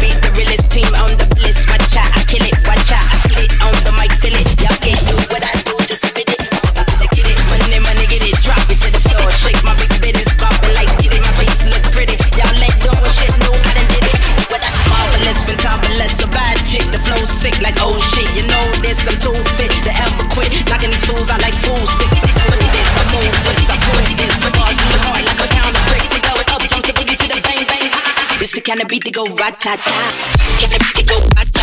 Be the realest team on the. Watch out, I kill it, watch out, I spit it on the mic, feel it. Y'all can't do what I do, just spit it. Get it, money, money, get it, drop it to the floor. Shake my big bit is popping like get it. My face look pretty. Y'all ain't doing shit, no, I done did it. What I marvelous, been topless, a bad chick. The flow sick like oh shit. You know this, I'm too fit. And the beat to go rat-ta-ta. Can the beat to go rat-ta-ta,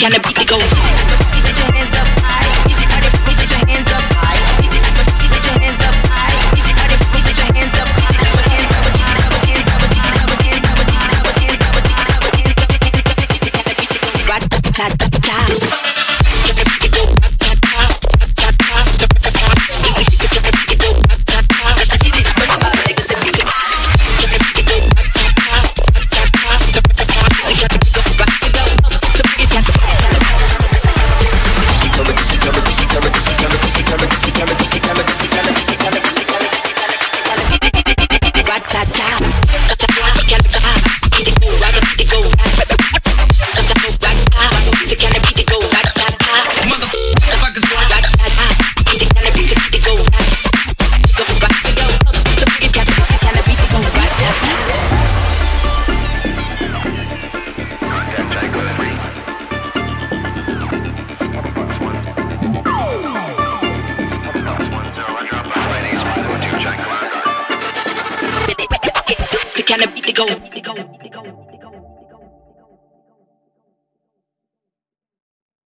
can the beat go Put your hands up high. Put your hands up high. Put your hands up high. Put your hands up. Put your hands up. can I beat the go?